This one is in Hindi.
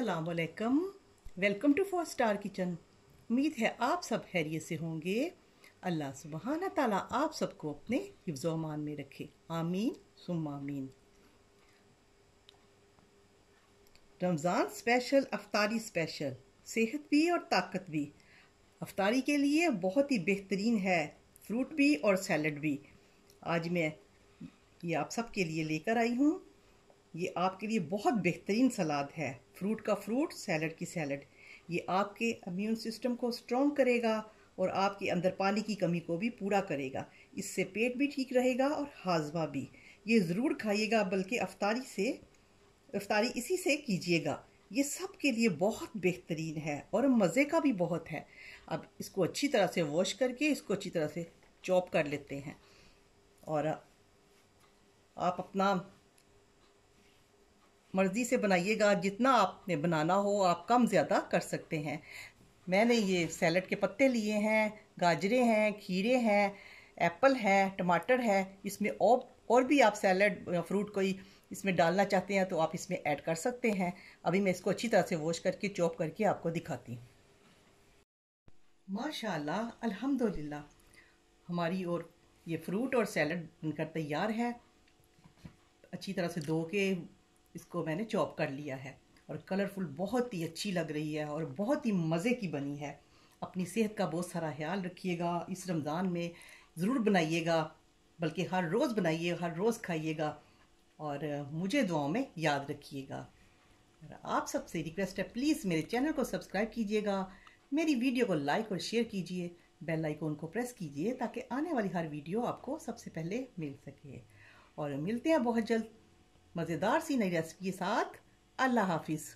असलकम welcome to four star kitchen उम्मीद है आप सब हैरियत से होंगे। अल्लाह सुबहाना ताला आप सबको अपने हिफ्ज़ अमान में रखे। आमीन सुम आमीन। रमज़ान स्पेशल, अफ्तारी स्पेशल। सेहत भी और ताकत भी। अफ्तारी के लिए बहुत ही बेहतरीन है। फ्रूट भी और सैलड भी। आज मैं ये आप सब के लिए लेकर आई हूँ। ये आपके लिए बहुत बेहतरीन सलाद है। फ्रूट का फ्रूट, सैलड की सैलड। ये आपके इम्यून सिस्टम को स्ट्रॉन्ग करेगा और आपके अंदर पानी की कमी को भी पूरा करेगा। इससे पेट भी ठीक रहेगा और हाजमा भी। ये ज़रूर खाइएगा, बल्कि अफ्तारी से, अफ्तारी इसी से कीजिएगा। ये सब के लिए बहुत बेहतरीन है और मज़े का भी बहुत है। अब इसको अच्छी तरह से वॉश करके इसको अच्छी तरह से चॉप कर लेते हैं। और आप अपना मर्ज़ी से बनाइएगा, जितना आपने बनाना हो आप कम ज़्यादा कर सकते हैं। मैंने ये सैलड के पत्ते लिए हैं, गाजरे हैं, खीरे हैं, एप्पल है, टमाटर है, इसमें और और भी आप सैलड, फ्रूट कोई इसमें डालना चाहते हैं तो आप इसमें ऐड कर सकते हैं। अभी मैं इसको अच्छी तरह से वॉश करके, चॉप करके आपको दिखाती हूँ। माशाल्लाह, अल्हम्दुलिल्लाह, हमारी और ये फ्रूट और सैलड बनकर तैयार है। अच्छी तरह से धो के इसको मैंने चॉप कर लिया है। और कलरफुल बहुत ही अच्छी लग रही है और बहुत ही मज़े की बनी है। अपनी सेहत का बहुत सारा ख्याल रखिएगा, इस रमज़ान में ज़रूर बनाइएगा, बल्कि हर रोज़ बनाइए, हर रोज़ खाइएगा, और मुझे दुआओं में याद रखिएगा। आप सबसे रिक्वेस्ट है, प्लीज़ मेरे चैनल को सब्सक्राइब कीजिएगा, मेरी वीडियो को लाइक और शेयर कीजिए, बेल आइकॉन को प्रेस कीजिए, ताकि आने वाली हर वीडियो आपको सबसे पहले मिल सके। और मिलते हैं बहुत जल्द। मज़ेदार सी नई रेसिपी के साथ अल्लाह हाफिज़।